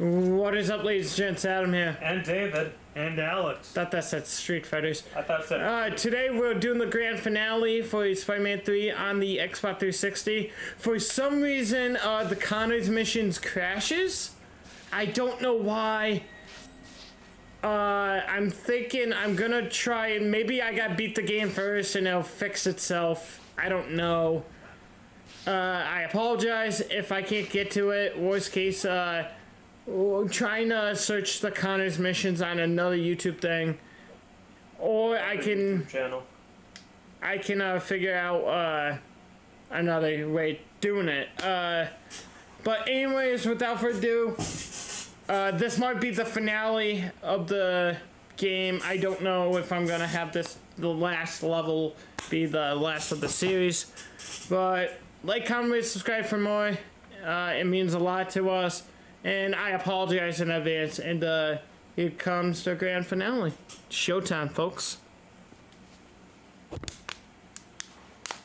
What is up, ladies and gents? Adam here. And David. And Alex. Thought that said Street Fighters. I thought so. Uh, today we're doing the grand finale for Spider-Man 3 on the Xbox 360. For some reason, uh, the Connors missions crashes. I don't know why. Uh, I'm thinking I'm gonna try and maybe I got beat the game first and it'll fix itself. I don't know. Uh, I apologize if I can't get to it. Worst case, uh, trying to search the Connors missions on another YouTube thing, or I can channel. I can uh, figure out uh, another way doing it. Uh, but anyways, without further ado, uh, this might be the finale of the game. I don't know if I'm gonna have this the last level be the last of the series, but like, comment, subscribe for more. Uh, it means a lot to us. And I apologize in advance. And uh, here comes the grand finale. Showtime, folks.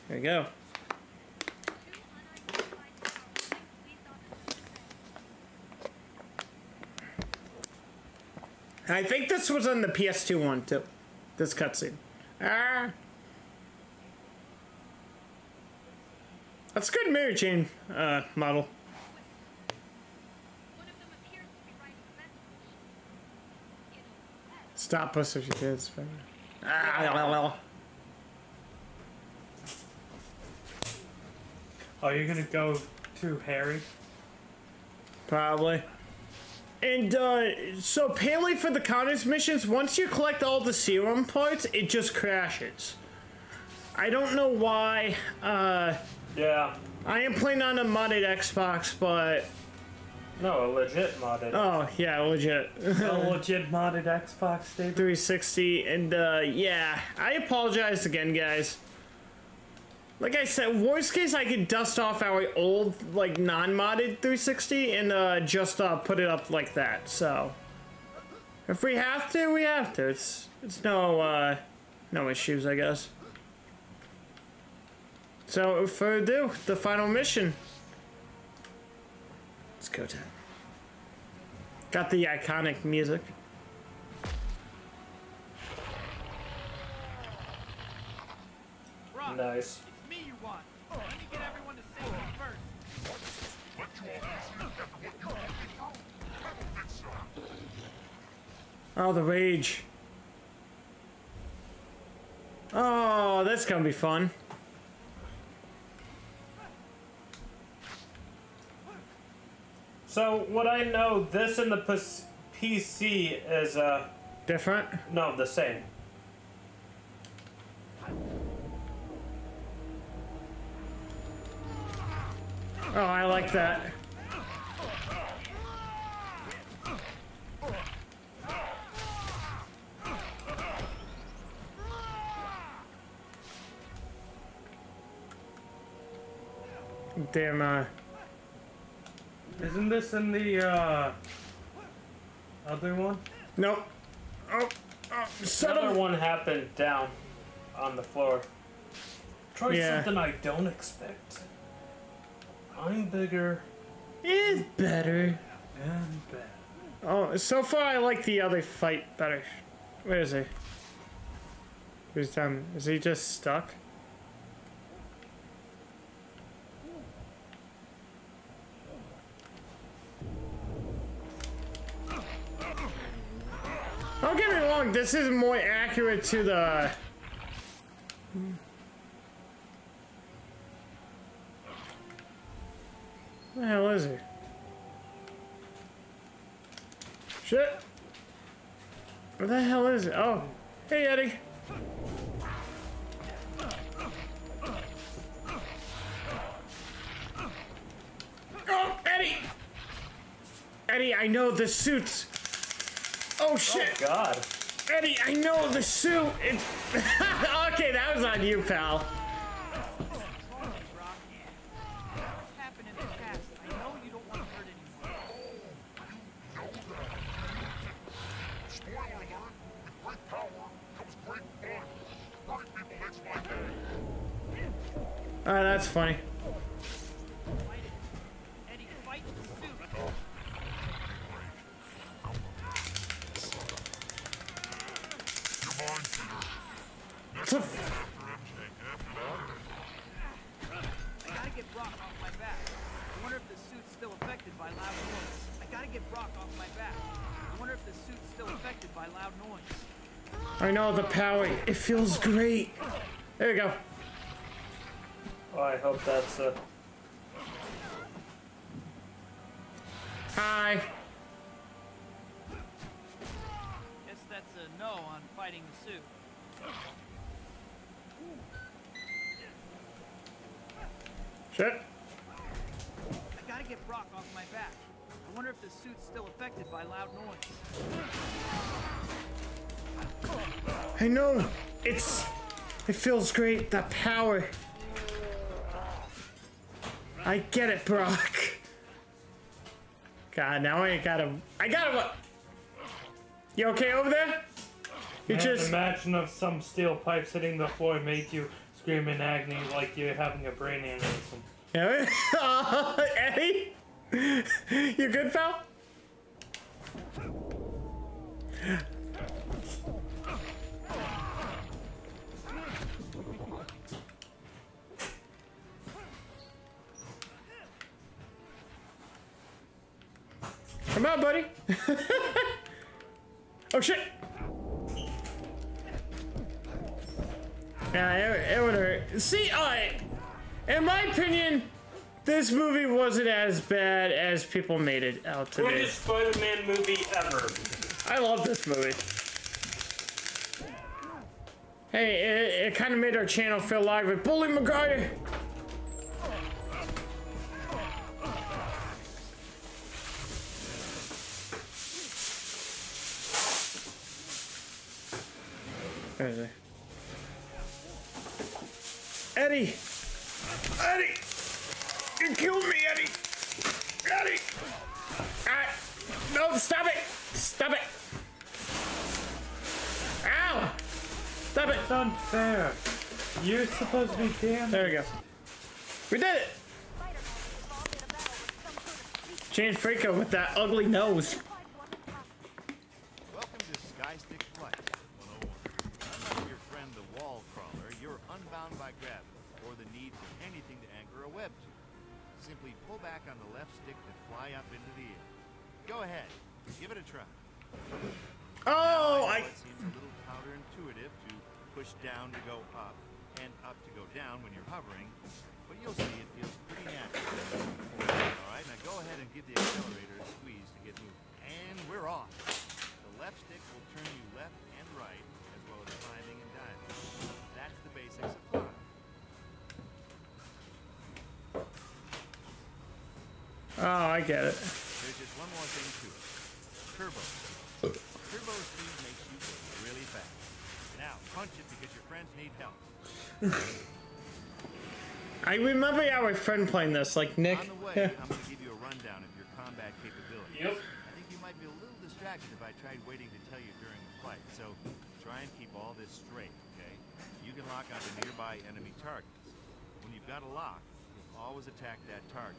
Here we go. I think this was on the PS2 one too. This cutscene. Ah. That's a good Mary Jane uh, model. Stop us if you did. Ah, Are you gonna go to Harry? Probably. And uh, so apparently for the Connors missions, once you collect all the serum parts, it just crashes. I don't know why. Uh, yeah. I am playing on a modded Xbox, but. No, a legit modded. Oh, yeah, legit. a legit modded Xbox, David. 360, and uh, yeah, I apologize again, guys. Like I said, worst case, I could dust off our old, like, non-modded 360 and uh, just uh, put it up like that, so. If we have to, we have to. It's, it's no, uh, no issues, I guess. So, for ado, the final mission. Let's go to Got the iconic music. nice. It's me you want. Let me get everyone to safety first. Oh, the rage. Oh, that's gonna be fun. So what I know, this and the PC is uh different. No, the same. Oh, I like that. Damn, uh... Isn't this in the uh, other one? Nope. Oh, oh Another of... one happened down on the floor. Try yeah. something I don't expect. I'm bigger. Is better. And better. Oh, so far I like the other fight better. Where is he? Who's done? Is he just stuck? This is more accurate to the... Where the hell is he? Shit! Where the hell is it? Oh, hey Eddie! Oh, Eddie! Eddie, I know the suits Oh shit! Oh god. Eddie, I know the suit! It's... okay, that was on you, pal. Oh, that's funny. The f- I gotta get Brock off my back. I wonder if the suit's still affected by loud noise. I gotta get Brock off my back. I wonder if the suit's still affected by loud noise. I know the power. It feels great. There you go. Oh, I hope that's uh, Hi. Guess that's a no on fighting the suit. Shit. I gotta get Brock off my back. I wonder if the suit's still affected by loud noise. I know. It's. It feels great. The power. I get it, Brock. God, now I gotta. I gotta. What? You okay over there? You Man, just. imagine if some steel pipes hitting the floor made you scream in agony like you're having a brain aneurysm. Yeah. Eddie? You good, pal? Come on, buddy. oh shit. Yeah, it, it would hurt. See, I, in my opinion, this movie wasn't as bad as people made it out to be. Greatest Spider-Man movie ever. I love this movie. Hey, it, it kind of made our channel feel live with Bully Maguire. Where is he? Eddie! Eddie! You killed me, Eddie! Eddie! Ah, no, stop it! Stop it! Ow! Stop it! It's unfair. You're supposed to be damned. There we go. We did it! James Franco with that ugly nose. Welcome to Skystick Flight anything to anchor a web to. Simply pull back on the left stick to fly up into the air. Go ahead, give it a try. Oh, I I. it seems a little counterintuitive to push down to go up and up to go down when you're hovering, but you'll see it feels pretty natural. All right, now go ahead and give the accelerator a squeeze to get moving. And we're off. The left stick will turn you left and right, as well as climbing Oh, I get it. There's just one more thing to it. Turbo. Turbo speed makes you go really fast. Now, punch it because your friends need help. I remember our friend playing this, like Nick. On the way, Yeah. I'm going to give you a rundown of your combat capabilities. Yep. I think you might be a little distracted if I tried waiting to tell you during the fight, so try and keep all this straight, okay? You can lock onto nearby enemy targets. When you've got a lock, you'll always attack that target.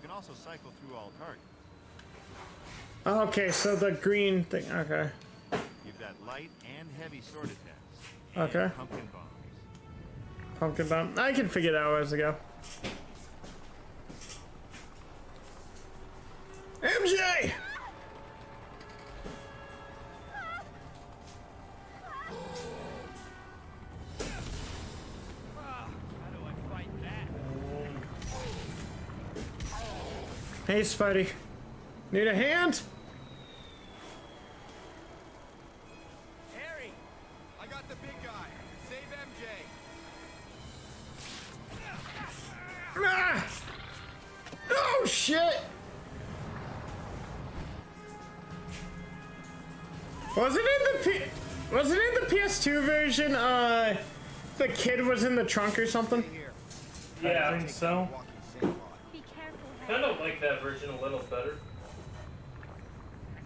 You can also cycle through all targets. Okay, so the green thing. Okay. You've got light and heavy sword attacks. Okay. pumpkin bombs. Pumpkin bomb. I can figure that out as I go. Spidey. Need a hand? Harry! I got the big guy. Save MJ. Ah! Oh, shit! Was it in the P- was it in the PS2 version? Uh, the kid was in the trunk or something. Yeah, I think so. Kind of like that version a little better.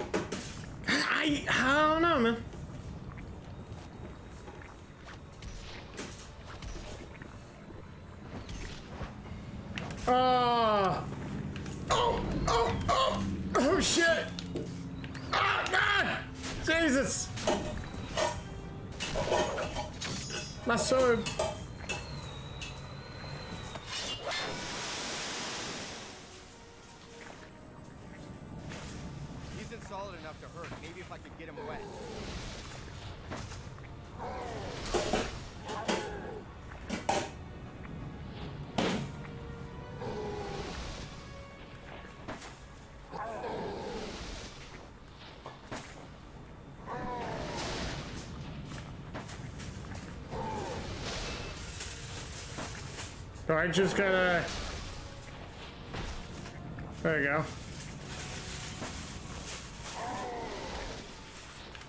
I I don't know, man. Oh. Oh, oh, oh, oh shit. Ah, ah, Jesus. My sword. I just gotta. There you go.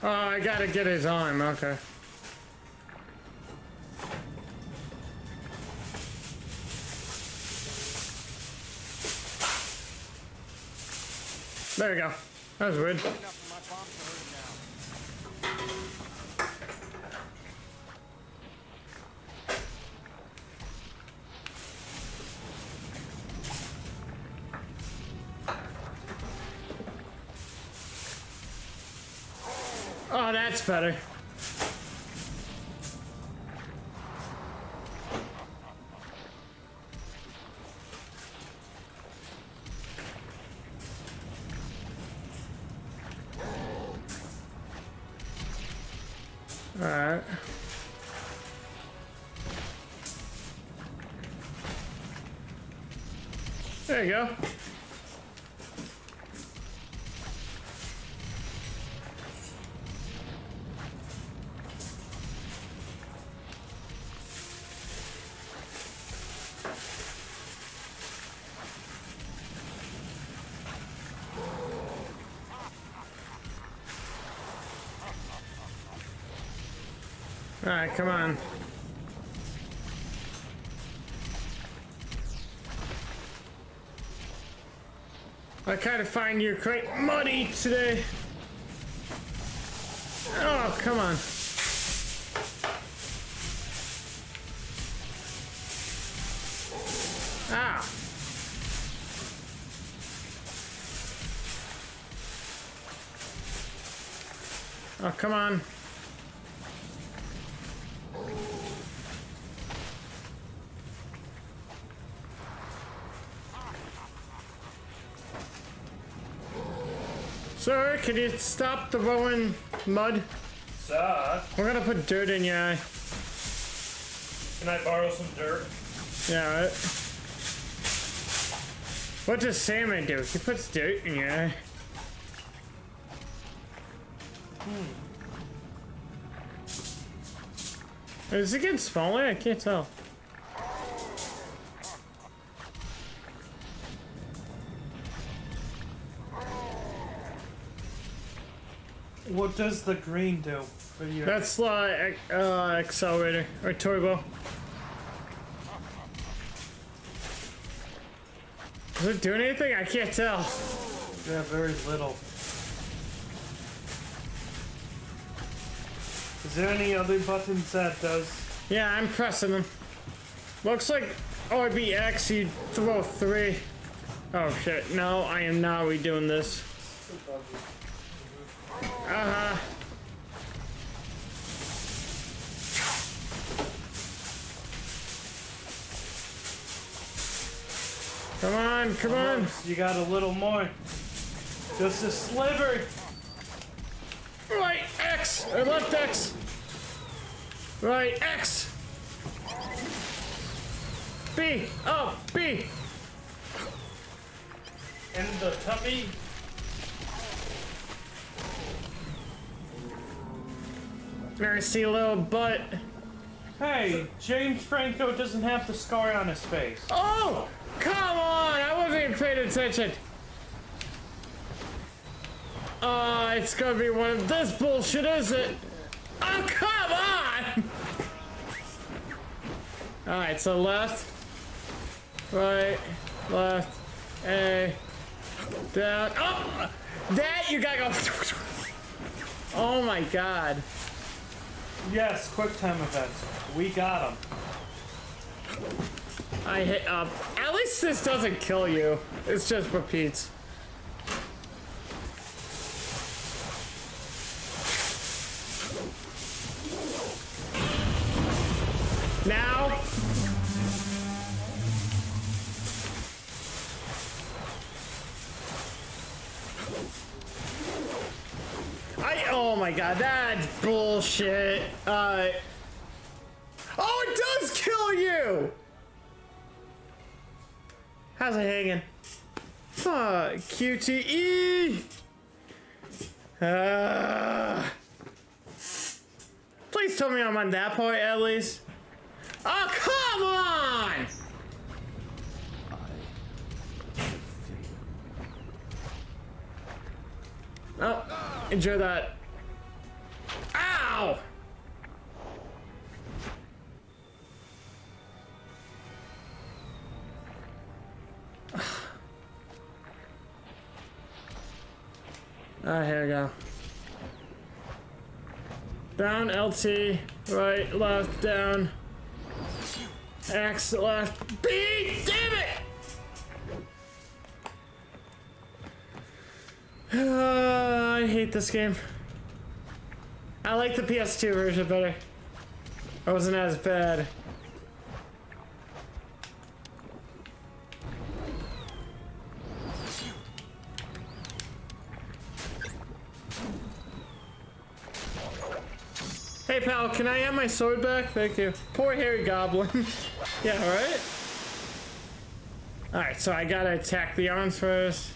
Oh, I gotta get his arm. Okay. There you go. That was weird. Enough for my bombs to hurt him now. Oh, that's better. Alright, come on. I kind of find you're quite muddy today. Oh, come on. Sir, can you stop throwing mud? Sir, We're gonna put dirt in your eye. can I borrow some dirt? Yeah, right? What does Sandman do? He puts dirt in your eye. Hmm. Is it getting smaller? I can't tell. What does the green do for you? That's uh, ac- uh, accelerator or turbo. Is it doing anything? I can't tell. Yeah, very little. Is there any other buttons that does? Yeah, I'm pressing them. Looks like RBX, you throw three. Oh shit, no, I am not redoing this. Uh-huh. Come on, come on. You got a little more. Just a sliver. Right X or left X. Right X. B. Oh, B. In the tummy. A little butt. Hey, James Franco doesn't have the scar on his face. Oh, come on! I wasn't even paying attention. Uh, it's gonna be one of this bullshit, is it? Oh, come on! Alright, so left, right, left, A, down. Oh! That you gotta go. Oh my god. Yes, quick time events. We got them. I hit up. At least this doesn't kill you. It's just repeats. Oh my god, that's bullshit. Uh. Oh, it does kill you! How's it hanging? Fuck, QTE! Uh, please tell me I'm on that point at least. Oh, come on! Oh, enjoy that. Ow! Here we go. Down, LT, right, left, down. X, left, B, damn it! Uh, I hate this game. I like the PS2 version better. It wasn't as bad. Hey pal, can I have my sword back? Thank you. Poor hairy goblin. yeah, alright? Alright, so I gotta attack the arms first.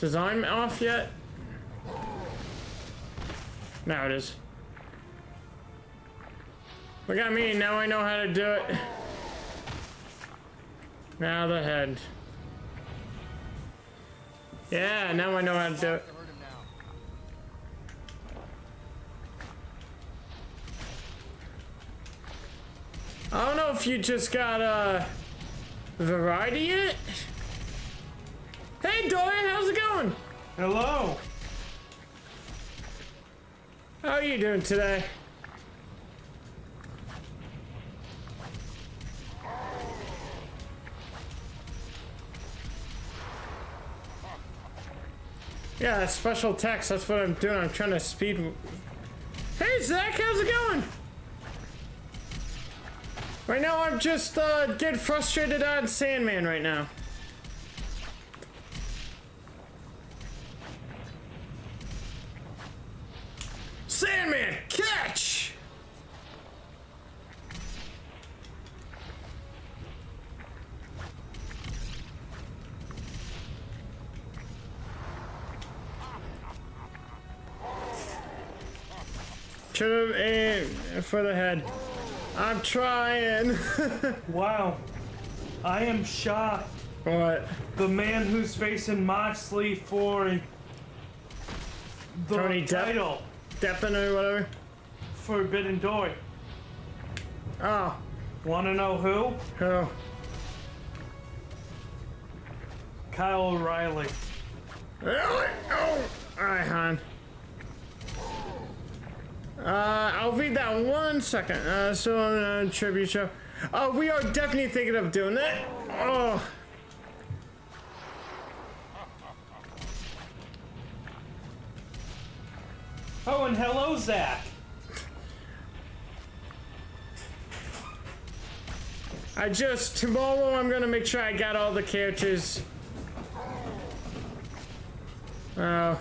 Is I'm off yet? Now it is. Look at me, now I know how to do it. Now the head. Yeah, now I know how to do it. I don't know if you just got uh, variety yet. Hey how's it going? Hello. How are you doing today? Yeah, special text, that's what I'm doing. I'm trying to speed. Hey Zach, how's it going? Right now I'm just uh, getting frustrated on Sandman right now. Sandman, catch! Should have for the head. I'm trying. Wow. I am shocked. what? The man who's facing Moxley for the Tony Depp? title, Deppin or whatever? Forbidden Door. Oh, Want to know who? Who? Kyle O'Reilly. Really? Oh! Alright, hon. Uh, I'll read that one second. Uh, so on a tribute show. Oh, we are definitely thinking of doing that. Oh. Oh, and hello, Zach. I just, tomorrow I'm gonna make sure I got all the characters. Oh.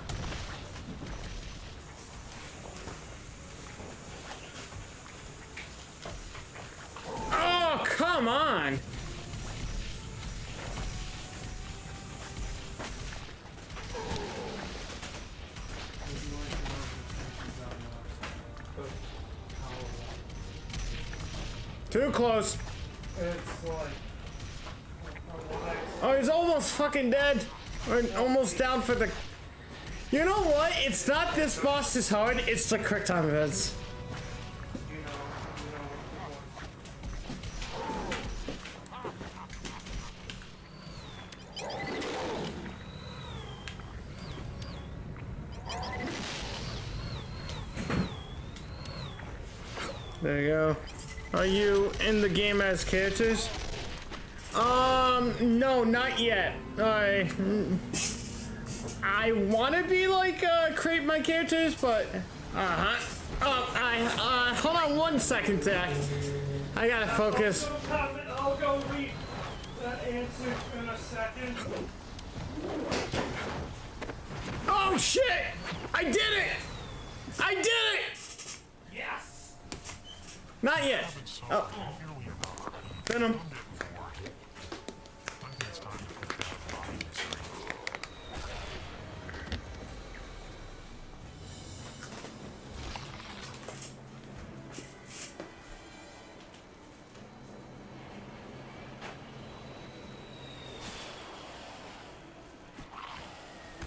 Oh, come on! Too close. Oh, he's almost fucking dead. Or almost down for the. You know what? It's not this boss is hard, it's the quick time events. You know, you know There you go. Are you in the game as characters? Um, no, not yet. I, I want to be like uh, create my characters, but uh huh. Oh, I uh, hold on one second, Zach. I gotta focus. I'll go read. That answers in a second. Oh shit! I did it! I did it! Yes! Not yet. Oh. Venom.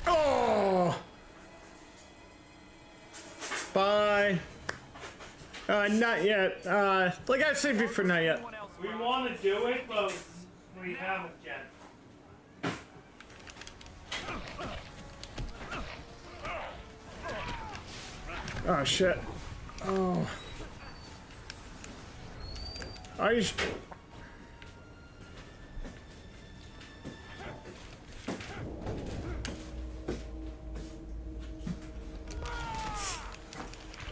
Oh! Bye. Uh, not yet. Uh, like I said before, not yet. We want to do it, but we haven't yet. Oh shit. Oh. I just.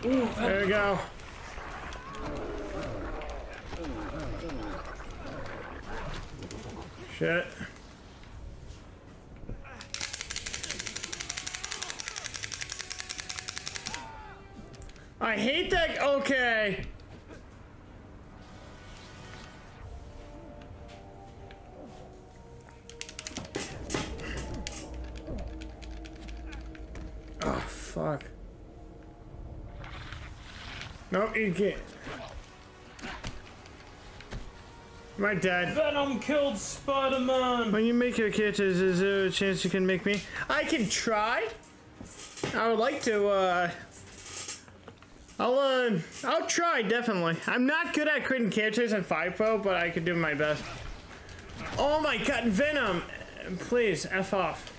There we go. Shit. I hate that. Okay. Oh, fuck. No, you can't. Am Dad. Venom killed Spider-Man! When you make your characters, is there a chance you can make me? I can try. I would like to, uh... I'll, uh... I'll try, definitely. I'm not good at creating characters in Fire Pro, but I could do my best. Oh my god, Venom! Please, F off.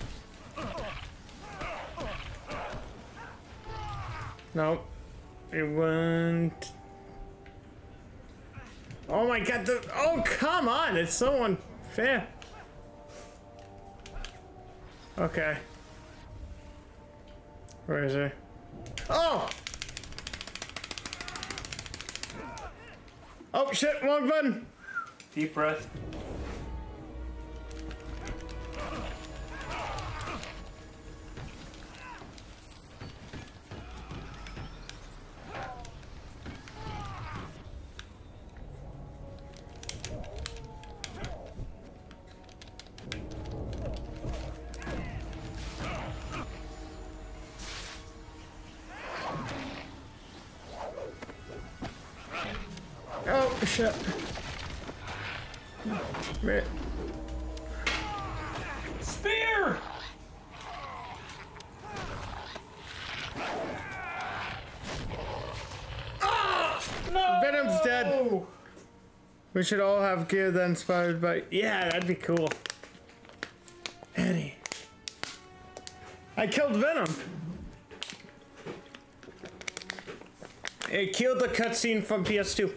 Nope. It went... Oh my god, the... Oh, come on! It's so unfair. Okay. Where is he? Oh! Oh shit, wrong button! Deep breath. We should all have gear that inspired by. Yeah, that'd be cool. Eddie. I killed Venom. It killed the cutscene from PS2.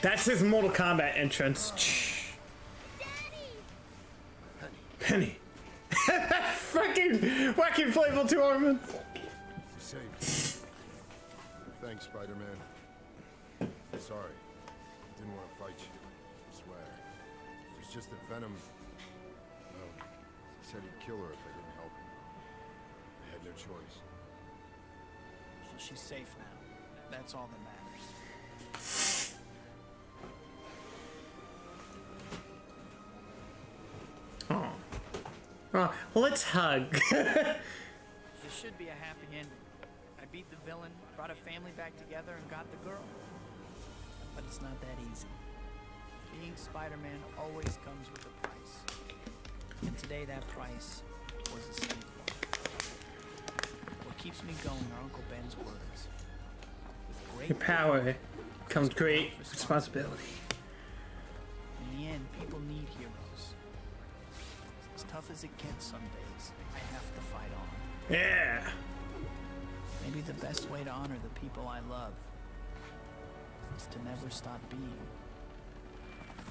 That's his Mortal Kombat entrance. Penny. Fucking fucking playful two armor. Safe. Thanks, Spider-Man. Sorry. Didn't want to fight you. I swear. It was just that Venom... Well, he said he'd kill her if I didn't help him. I had no choice. Well, she's safe now. That's all that matters. Oh, let's hug. This should be a happy ending. I beat the villain, brought a family back together, and got the girl. But it's not that easy. Being Spider-Man always comes with a price. And today that price was a steep one. What keeps me going are Uncle Ben's words. With great Your power comes great responsibility. Tough as it gets some days, I have to fight on. Yeah. Maybe the best way to honor the people I love is to never stop being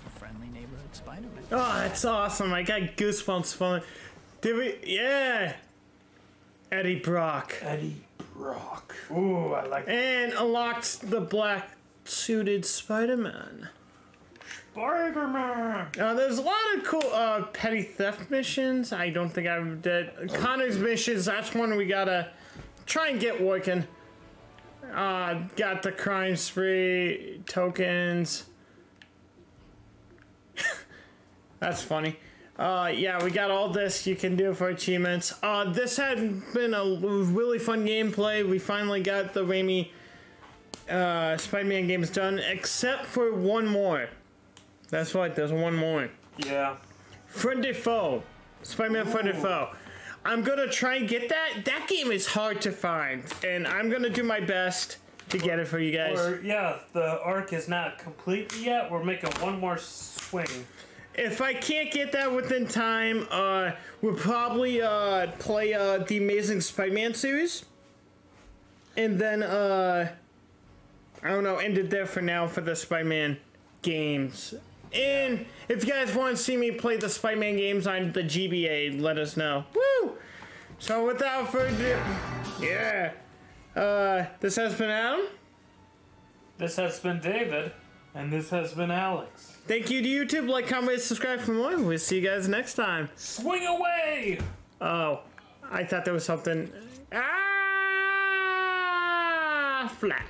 a friendly neighborhood Spider-Man. Oh, that's awesome. I got goosebumps from it. Did we? Yeah. Eddie Brock. Eddie Brock. Ooh, I like that. And unlocked the black suited Spider-Man. Spider-Man. Uh, there's a lot of cool uh, petty theft missions. I don't think I've did. Connors missions, that's one we gotta try and get working. Uh, got the crime spree tokens. that's funny. Uh, yeah, we got all this you can do for achievements. Uh, this had been a really fun gameplay. We finally got the Raimi uh, Spider-Man games done, except for one more. That's right, there's one more. Yeah. Friend Foe. Spider-Man Friend Foe. I'm gonna try and get that. That game is hard to find, and I'm gonna do my best to get it for you guys. Or yeah, the arc is not complete yet. We're making one more swing. If I can't get that within time, uh, we'll probably uh, play uh, the Amazing Spider-Man series, and then uh, I don't know, end it there for now for the Spider-Man games. And if you guys want to see me play the Spider-Man games on the GBA, let us know. Woo! So without further, yeah, uh, this has been Adam. This has been David, and this has been Alex. Thank you to YouTube. Like, comment, subscribe for more. We'll see you guys next time. Swing away! Oh, I thought there was something. Ah, flat.